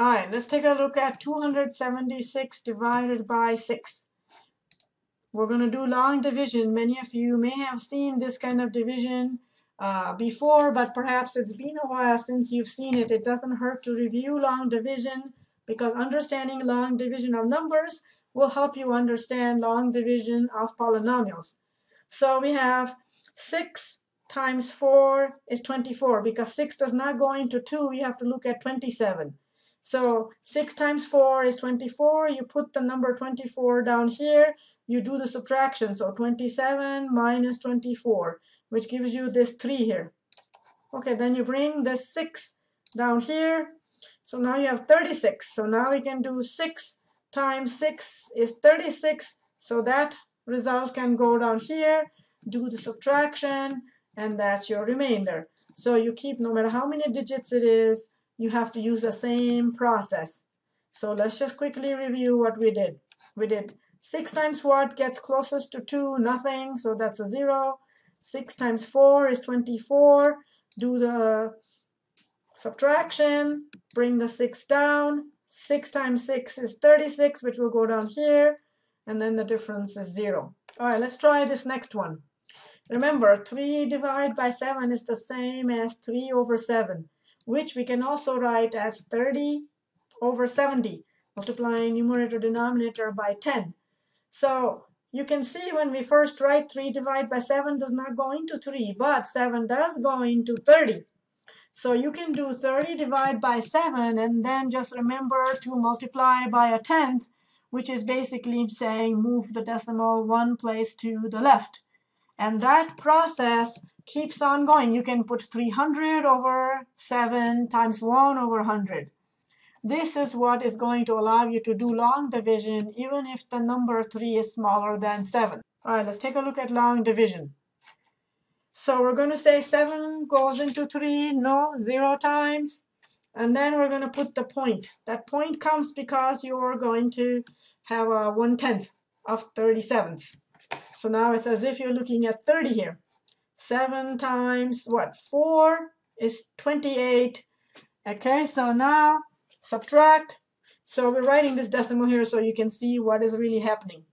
All right, let's take a look at 276 divided by 6. We're going to do long division. Many of you may have seen this kind of division uh, before, but perhaps it's been a while since you've seen it. It doesn't hurt to review long division because understanding long division of numbers will help you understand long division of polynomials. So we have 6 times 4 is 24 because 6 does not go into 2. We have to look at 27. So 6 times 4 is 24. You put the number 24 down here. You do the subtraction. So 27 minus 24, which gives you this 3 here. Okay, then you bring this 6 down here. So now you have 36. So now we can do 6 times 6 is 36. So that result can go down here, do the subtraction, and that's your remainder. So you keep, no matter how many digits it is, you have to use the same process. So let's just quickly review what we did. We did 6 times what gets closest to 2? Nothing, so that's a 0. 6 times 4 is 24. Do the subtraction, bring the 6 down. 6 times 6 is 36, which will go down here. And then the difference is 0. All right, let's try this next one. Remember, 3 divided by 7 is the same as 3 over 7 which we can also write as 30 over 70, multiplying numerator denominator by 10. So you can see when we first write 3 divided by 7 does not go into 3, but 7 does go into 30. So you can do 30 divided by 7 and then just remember to multiply by a tenth, which is basically saying move the decimal one place to the left. And that process keeps on going. You can put 300 over 7 times 1 over 100. This is what is going to allow you to do long division even if the number 3 is smaller than 7. All right, let's take a look at long division. So we're going to say 7 goes into 3, no, 0 times. And then we're going to put the point. That point comes because you're going to have a 1 tenth of 37ths. So now it's as if you're looking at 30 here. 7 times what? 4 is 28. Okay, so now subtract. So we're writing this decimal here so you can see what is really happening.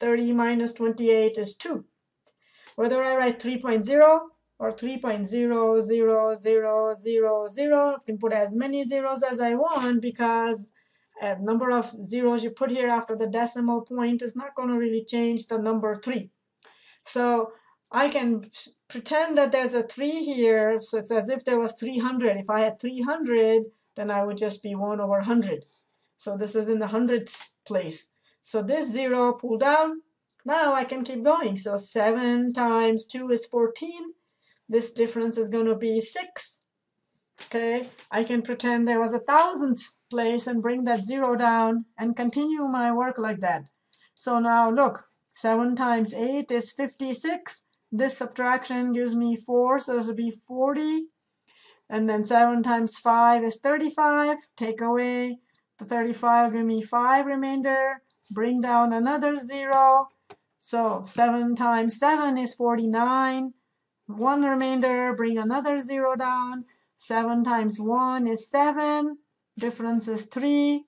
30 minus 28 is 2. Whether I write 3.0 or 3.00000, I can put as many zeros as I want because a number of zeros you put here after the decimal point is not going to really change the number 3. So I can pretend that there's a 3 here, so it's as if there was 300. If I had 300, then I would just be 1 over 100. So this is in the hundreds place. So this 0 pull down. Now I can keep going. So 7 times 2 is 14. This difference is going to be 6. Okay, I can pretend there was a thousandth place and bring that 0 down and continue my work like that. So now look, 7 times 8 is 56. This subtraction gives me 4, so this would be 40. And then 7 times 5 is 35. Take away the 35, give me 5 remainder. Bring down another 0. So 7 times 7 is 49. 1 remainder, bring another 0 down. 7 times 1 is 7. Difference is 3.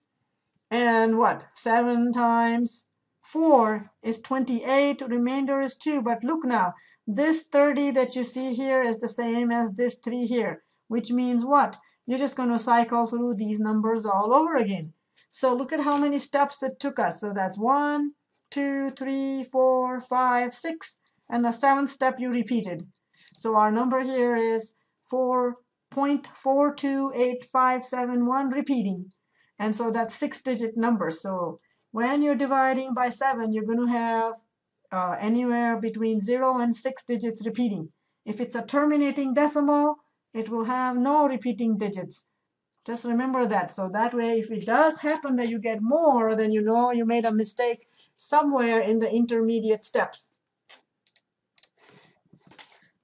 And what? 7 times 4 is 28, remainder is 2. But look now, this 30 that you see here is the same as this 3 here, which means what? You're just going to cycle through these numbers all over again. So look at how many steps it took us. So that's 1, 2, 3, 4, 5, 6, and the seventh step you repeated. So our number here is 4.428571 repeating. And so that's six-digit number. So when you're dividing by 7, you're going to have uh, anywhere between 0 and 6 digits repeating. If it's a terminating decimal, it will have no repeating digits. Just remember that. So that way, if it does happen that you get more, then you know you made a mistake somewhere in the intermediate steps.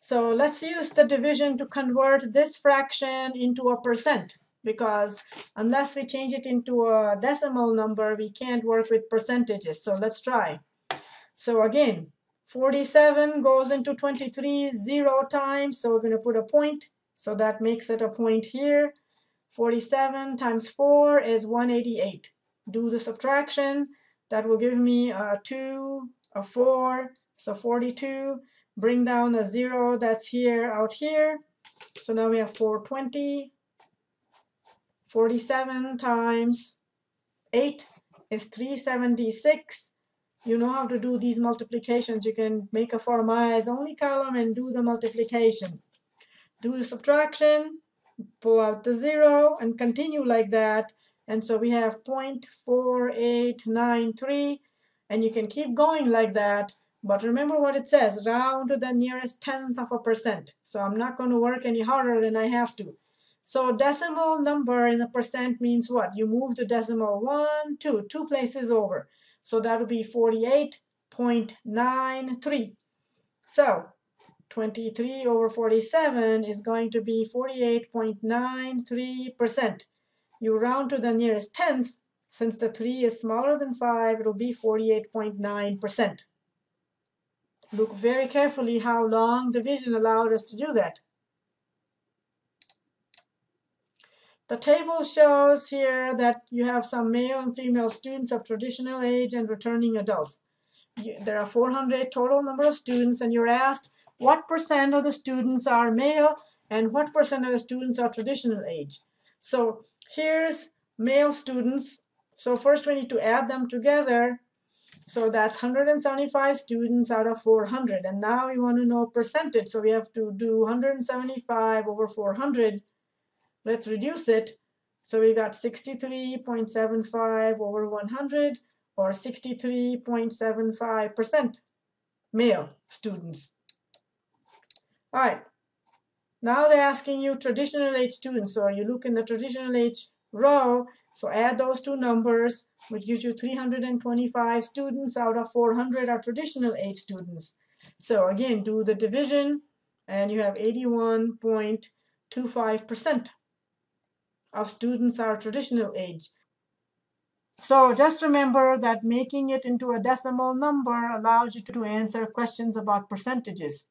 So let's use the division to convert this fraction into a percent because unless we change it into a decimal number, we can't work with percentages. So let's try. So again, 47 goes into 23 zero times, so we're going to put a point. So that makes it a point here. 47 times 4 is 188. Do the subtraction. That will give me a 2, a 4, so 42. Bring down the 0 that's here out here. So now we have 420. 47 times 8 is 376. You know how to do these multiplications. You can make a formalize only column and do the multiplication. Do the subtraction pull out the zero and continue like that. And so we have 0.4893 and you can keep going like that. But remember what it says, round to the nearest tenth of a percent. So I'm not going to work any harder than I have to. So decimal number in a percent means what? You move the decimal one, two, two places over. So that would be 48.93. So 23 over 47 is going to be 48.93%. You round to the nearest tenth. Since the 3 is smaller than 5, it will be 48.9%. Look very carefully how long division allowed us to do that. The table shows here that you have some male and female students of traditional age and returning adults. There are 400 total number of students, and you're asked what percent of the students are male and what percent of the students are traditional age. So here's male students. So first we need to add them together. So that's 175 students out of 400. And now we want to know percentage. So we have to do 175 over 400. Let's reduce it. So we got 63.75 over 100 or 63.75% male students. All right. Now they're asking you traditional age students. So you look in the traditional age row. So add those two numbers, which gives you 325 students out of 400 are traditional age students. So again, do the division, and you have 81.25% of students are traditional age. So just remember that making it into a decimal number allows you to answer questions about percentages.